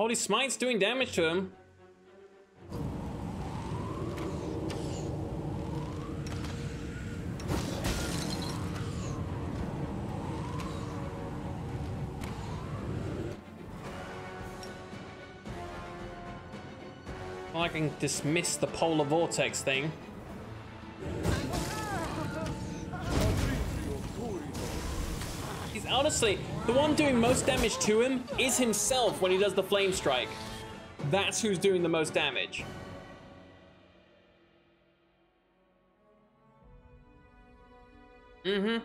Holy Smite's doing damage to him. I can dismiss the polar vortex thing. Honestly, the one doing most damage to him is himself when he does the flame strike. That's who's doing the most damage. Mm-hmm.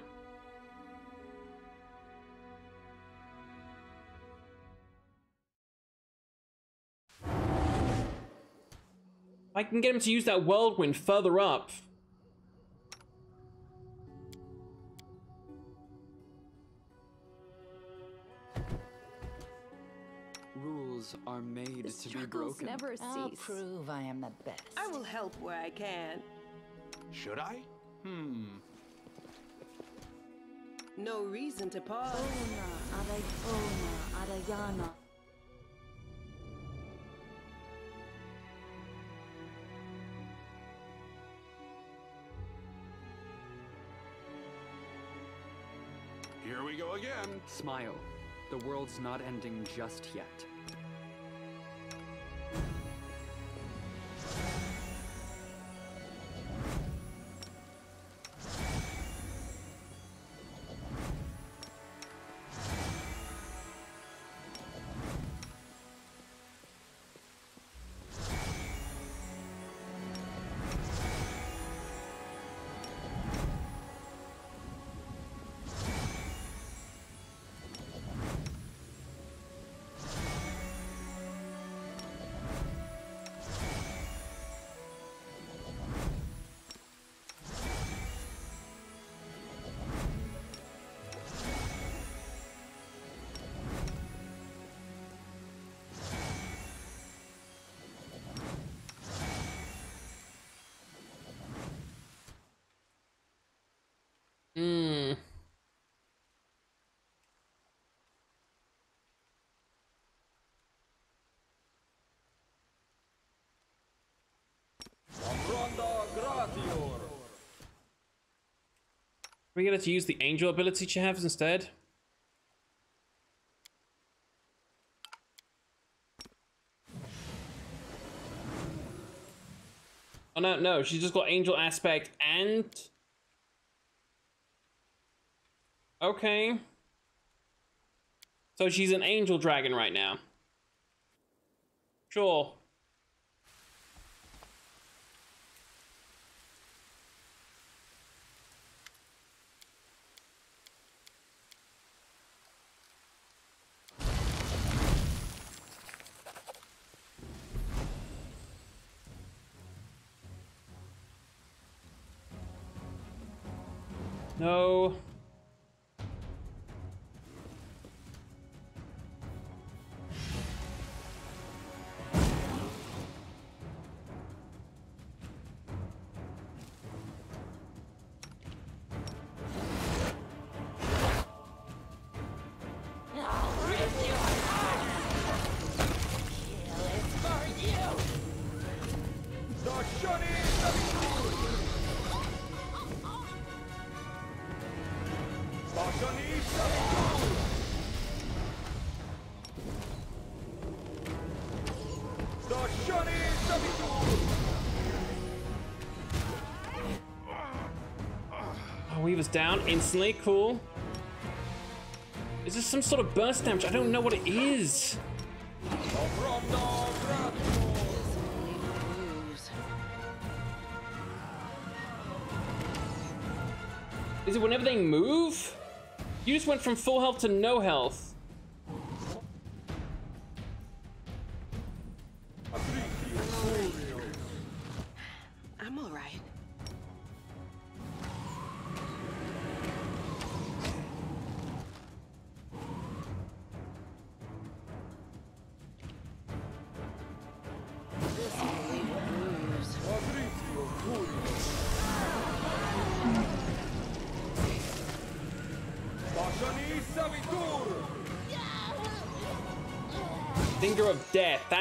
I can get him to use that whirlwind further up. Rules are made The to be struggles broken. never I'll cease. prove I am the best. I will help where I can. Should I? Hmm. No reason to pause. Ona, Arayona, Arayana. Here we go again. Smile. The world's not ending just yet. We get her to use the angel ability she has instead. Oh no, no, she's just got angel aspect and Okay. So she's an angel dragon right now. Sure. No. Down instantly. Cool. Is this some sort of burst damage? I don't know what it is. Is it whenever they move? You just went from full health to no health.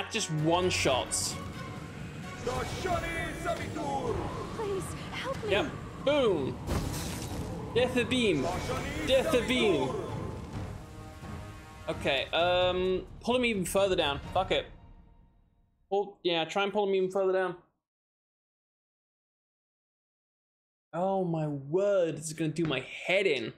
That just one shots. Please, help me. Yep. Boom. Death of Beam. Death of Beam. Okay, um, pull him even further down. Fuck it. Pull, yeah, try and pull him even further down. Oh my word, this is gonna do my head in.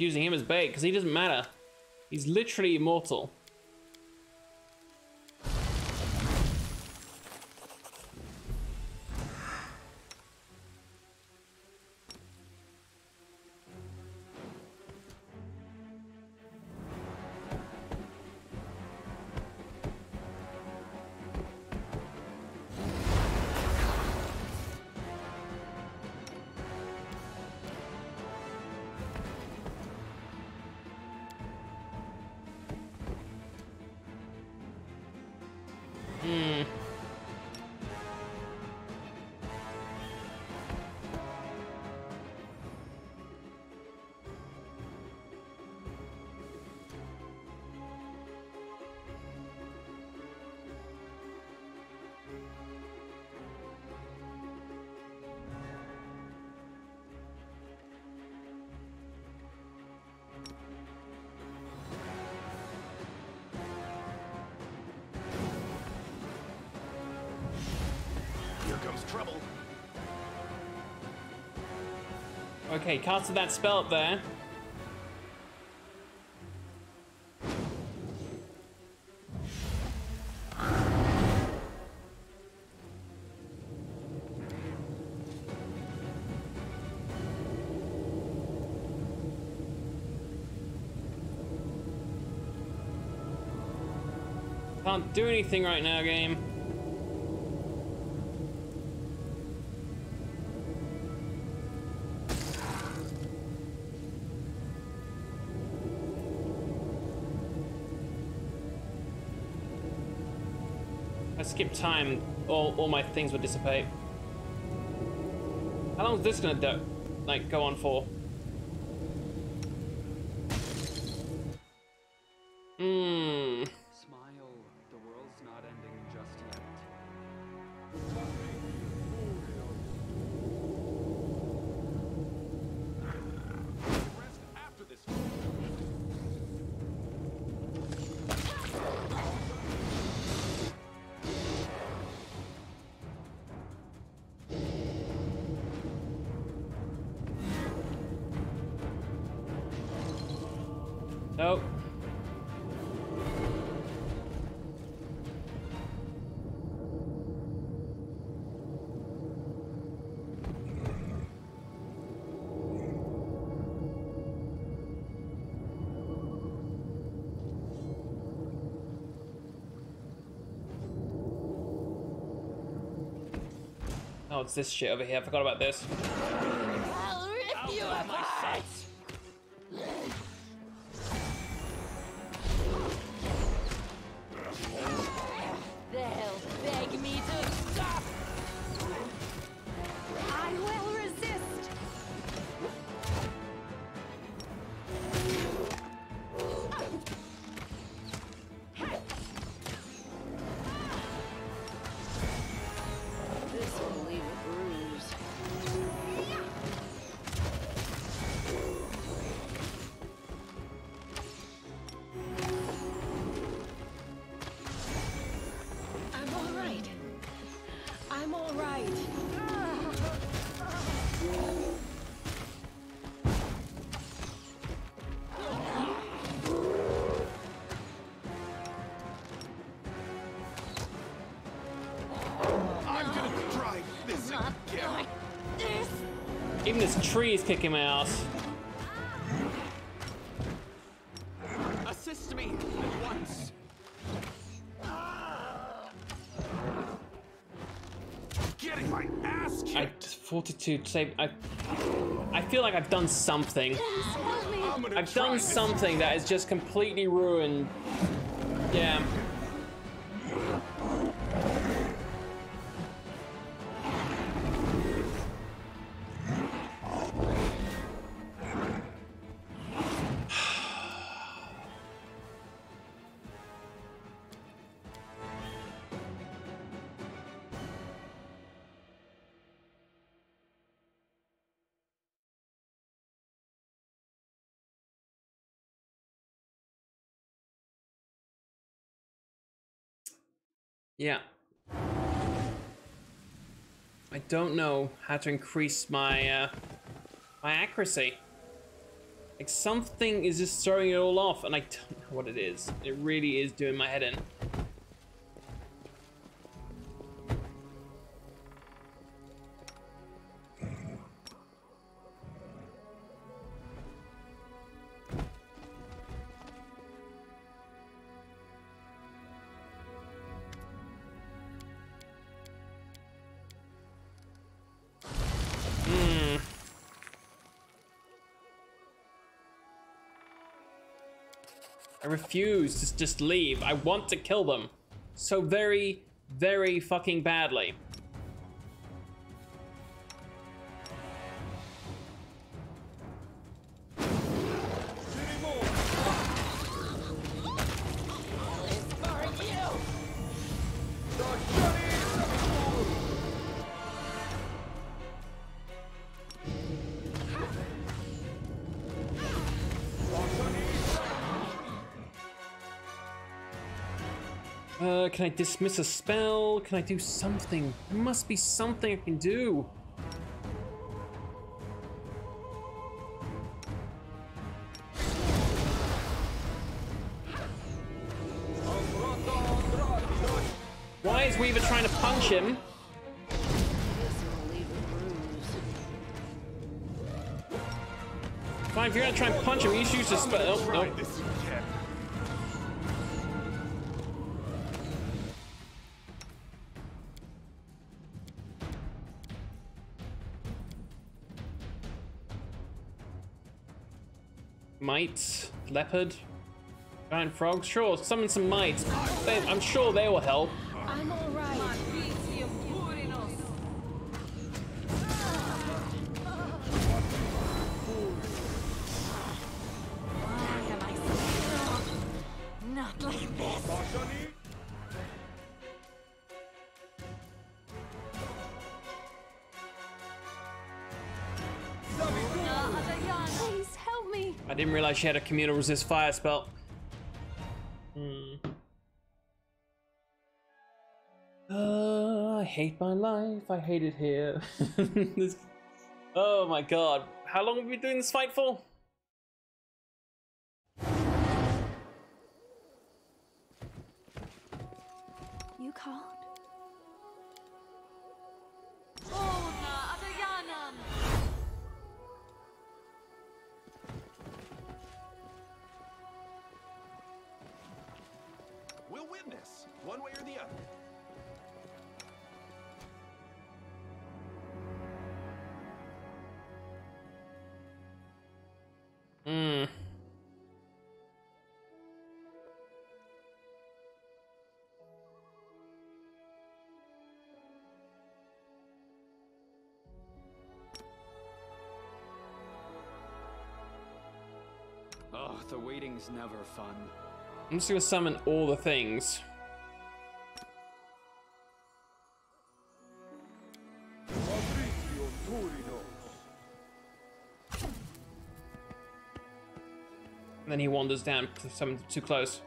Using him as bait because he doesn't matter. He's literally immortal. Trouble. Okay, casted that spell up there. Can't do anything right now, game. Skip time, all, all my things would dissipate. How long is this gonna do, like go on for? Oh, it's this shit over here. I forgot about this. I'll rip you apart. Even this tree is kicking my ass. assist me at once. Getting my ass I kicked. fortitude save. I I feel like I've done something. Help. I'm gonna I've done something that has just completely ruined. Yeah. Yeah. I don't know how to increase my uh, my accuracy. Like something is just throwing it all off, and I don't know what it is. It really is doing my head in. I refuse to just leave. I want to kill them. So very, very fucking badly. Can I dismiss a spell? Can I do something? There must be something I can do. Why is Weaver trying to punch him? Fine, if you're gonna try and punch him, you should use a spell. Oh, Try Mites, leopard, giant frogs. Sure, summon some mites. They, I'm sure they will help. She had a communal resist fire spell. Hmm. Uh, I hate my life. I hate it here. This- Oh my god. How long have we been doing this fight for? You called? The other. Hmm. Oh, the waiting's never fun. I'm just gonna summon all the things. And he wanders down because summoned too close.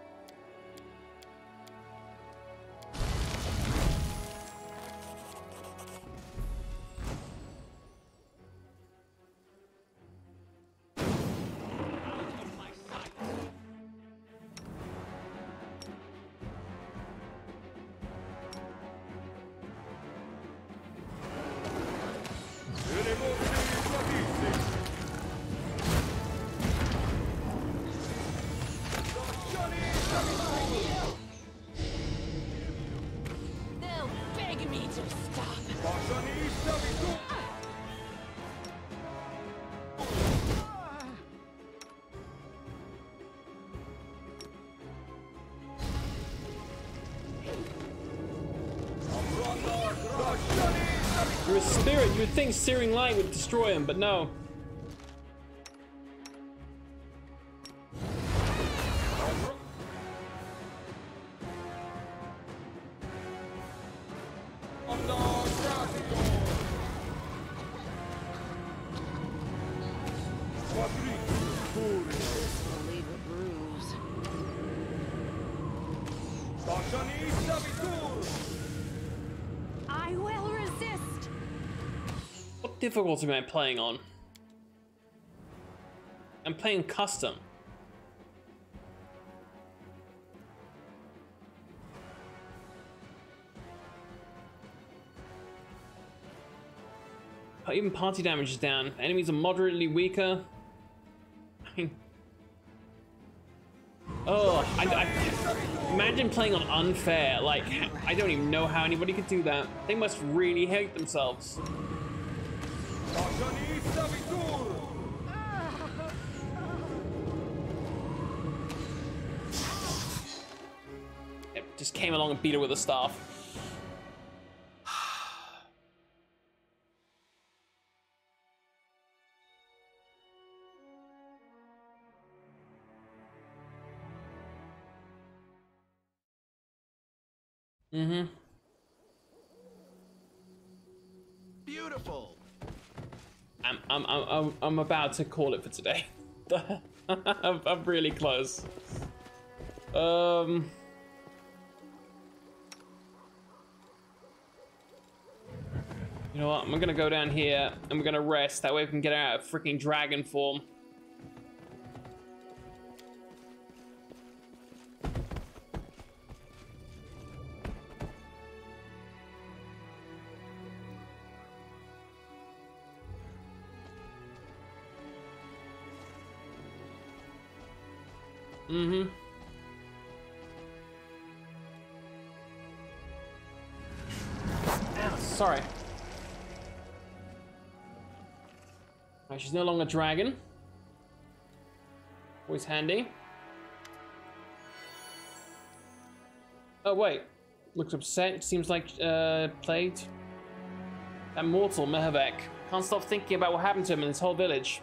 Would think searing light would destroy him, but no. Difficulty am I playing on? I'm playing custom. Even party damage is down. Enemies are moderately weaker. I mean... Oh, I, I, imagine playing on unfair. Like, I don't even know how anybody could do that. They must really hate themselves. Came along and beat her with a staff. Mm-hmm. Beautiful. I'm, I'm, I'm, I'm, I'm about to call it for today. I'm, I'm really close. Um. You know what? I'm gonna go down here and we're gonna rest. That way we can get out of freaking dragon form. Mm-hmm. Sorry. She's no longer dragon. Always handy. Oh wait, looks upset. Seems like uh, plagued. That mortal Mehavek can't stop thinking about what happened to him and his whole village.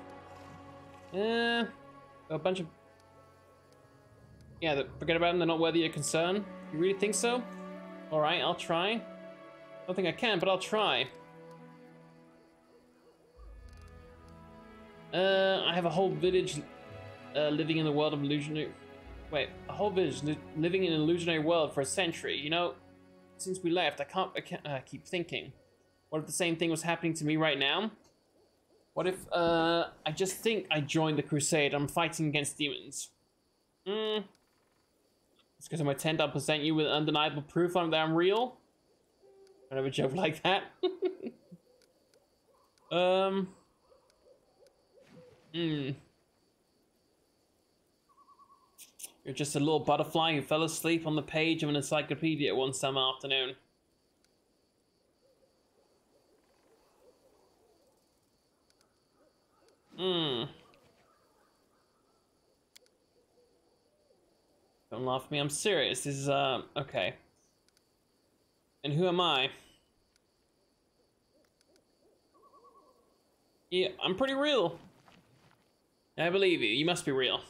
Uh, a bunch of yeah, forget about them. They're not worthy of concern. You really think so? All right, I'll try. I don't think I can, but I'll try. Uh, I have a whole village uh, living in the world of illusionary. Wait, a whole village li living in an illusionary world for a century. You know, since we left, I can't. I can't uh, keep thinking. What if the same thing was happening to me right now? What if uh, I just think I joined the crusade? I'm fighting against demons. Hmm. It's because of my tent. I'll present you with undeniable proof that I'm real. I have a joke like that. um. Hmm. You're just a little butterfly who fell asleep on the page of an encyclopedia one summer afternoon. Hmm. Don't laugh at me, I'm serious. This is, uh, okay. And who am I? Yeah, I'm pretty real. I believe you. You must be real.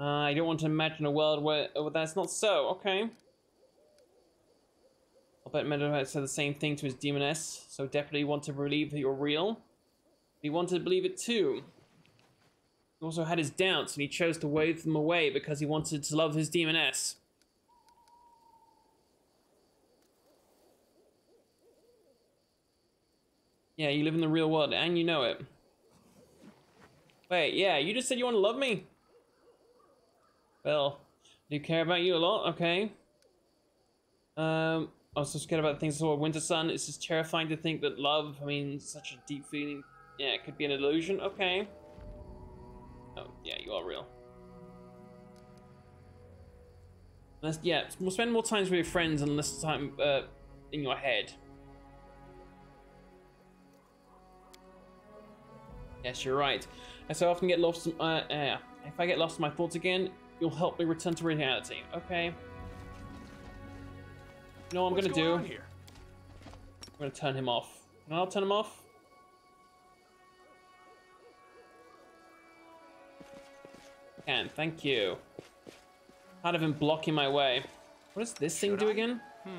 Uh, I don't want to imagine a world where, where that's not so. Okay. I'll bet Meadowhead said the same thing to his demoness, so definitely want to believe that you're real. He wanted to believe it too. He also had his doubts, and he chose to wave them away because he wanted to love his demoness. Yeah, you live in the real world, and you know it. Wait, yeah, you just said you want to love me? Well, do care about you a lot, okay. Um, I was so scared about things like Wintersun. It's just terrifying to think that love, I mean, such a deep feeling, yeah, it could be an illusion, okay. Oh, yeah, you are real. Let's, yeah, we'll spend more time with your friends and less time uh, in your head. Yes, you're right. I so often get lost. Uh, uh, if I get lost in my thoughts again, you'll help me return to reality. Okay. You know what I'm What's gonna going do? here? I'm gonna turn him off. I'll turn him off. Can, thank you. Part of him blocking my way. What does this thing Should do I? again? Are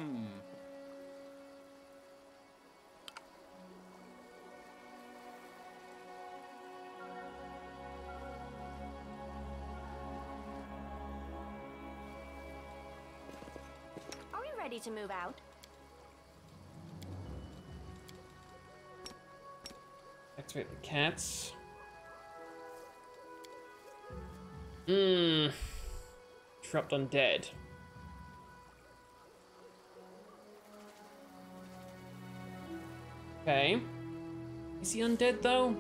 to move out? Activate the cats. Mmm. Trapped undead. Okay. Is he undead though?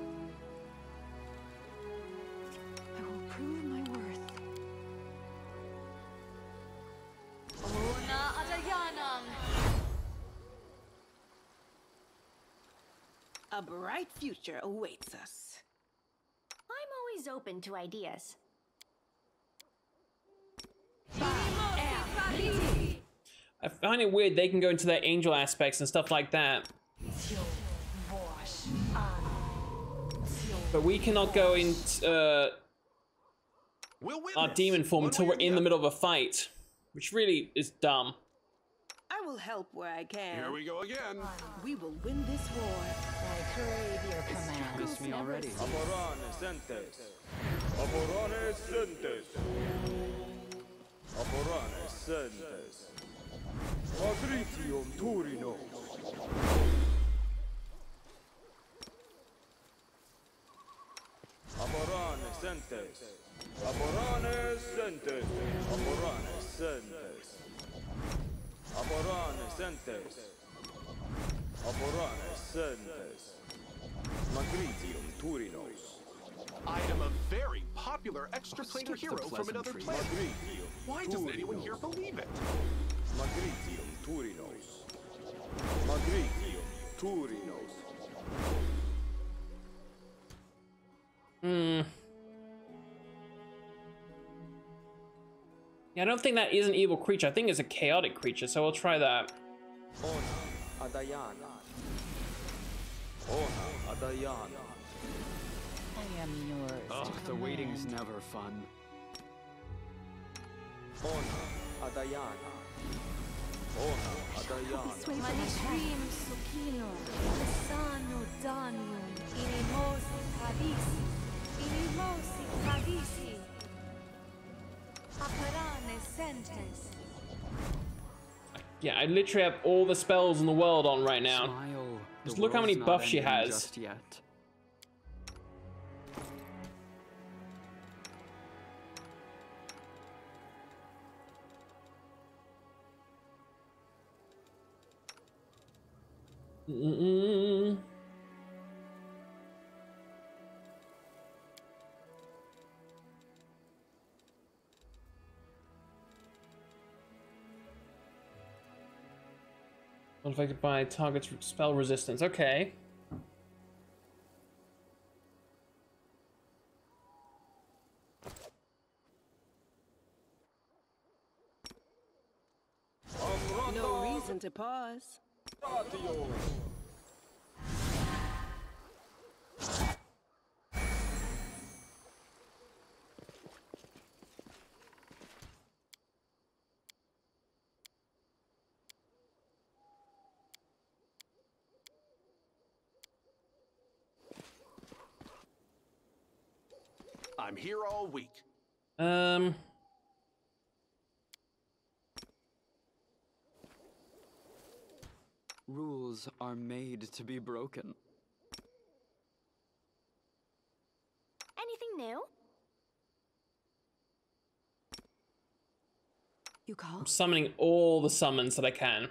Bright future awaits us. I'm always open to ideas. I find it weird they can go into their angel aspects and stuff like that. But we cannot go into uh, our demon form until we're in the middle of a fight. Which really is dumb. I will help where I can. Here we go again. We will win this war. I crave your command. Miss me already. Amorane sentes. Amorane sentes. Amorane sentes. Patricium Turino. Amorane sentes. Amorane sentes. Amorane sentes. Amorane sentes. Amorane sentes. Magritium Turinos. I am a very popular extra planar skip the hero from another planet. Magritium Why doesn't anyone here believe it? Magritium Turinos. Magritium Turinos. Hmm. Yeah, I don't think that is an evil creature. I think it's a chaotic creature, so we'll try that. Ona Adayana. Ona Adayana. I am yours. Oh, Ugh, to the waiting's never fun. Ona Adayana. Ona Adayana. Manishrim sukino, sano danium, inimosi kadisi, inimosi Yeah, I literally have all the spells in the world on right now. Smile. Just The look how many buffs she has. Just yet. Affected by target's spell resistance. Okay. No reason to pause. I'm here all week. Um. Rules are made to be broken. Anything new? You call? I'm summoning all the summons that I can.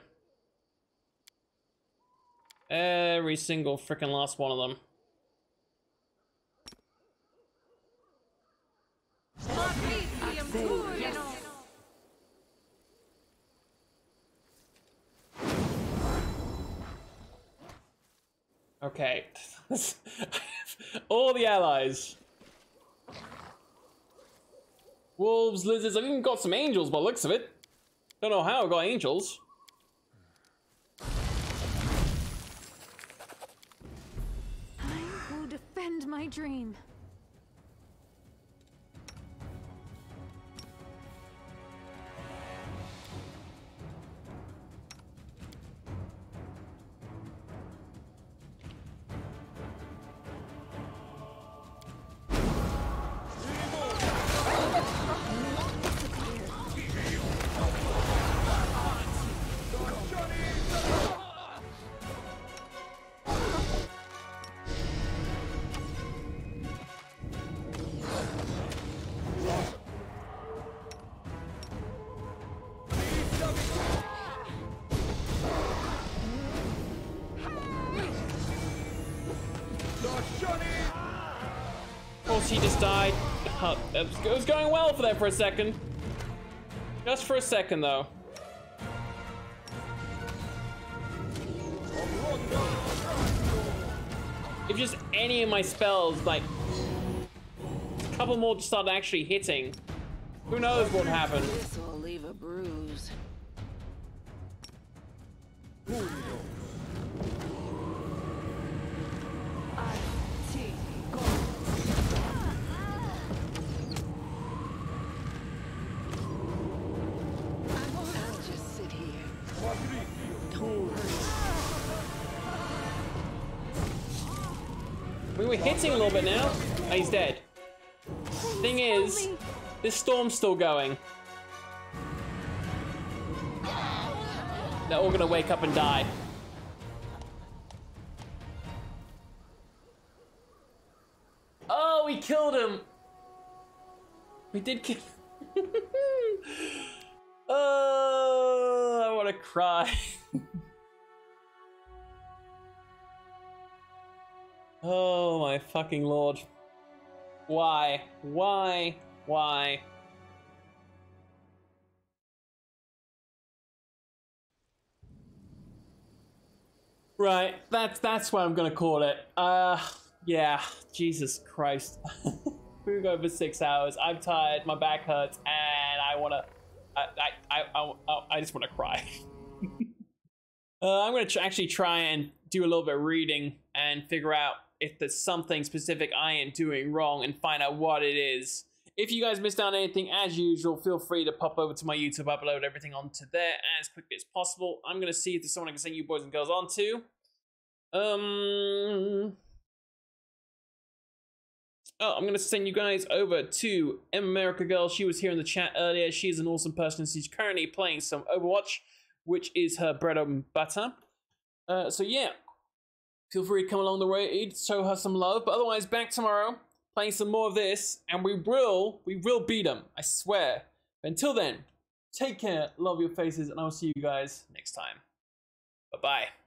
Every single freaking last one of them. Okay. All the allies. Wolves, lizards, I've even got some angels by looks of it. Don't know how I got angels. I will defend my dream. He just died. Uh, it was- going well for them for a second. Just for a second, though. If just any of my spells, like, a couple more just start actually hitting, who knows what would We were hitting a little bit now. He's dead. Thing is, this storm's still going. They're all gonna wake up and die. Oh, we killed him. We did kill. oh, I want to cry. oh my fucking lord. Why? Why? Why? Right, that's that's what I'm gonna call it. Uh, yeah, Jesus Christ. we go for six hours. I'm tired. My back hurts, and I wanna. I I I I, I just wanna cry. uh, I'm gonna tr- actually try and do a little bit of reading and figure out if there's something specific I am doing wrong and find out what it is. If you guys missed out on anything, as usual, feel free to pop over to my YouTube, I upload everything onto there as quickly as possible. I'm gonna see if there's someone I can send you boys and girls onto. Um. Oh, I'm gonna send you guys over to M America Girl. She was here in the chat earlier. She's an awesome person. She's currently playing some Overwatch, which is her bread and butter. Uh, so yeah, feel free to come along the way, show her some love. But otherwise, back tomorrow, playing some more of this, and we will, we will beat them. I swear. Until then, take care, love your faces, and I'll see you guys next time. Bye bye.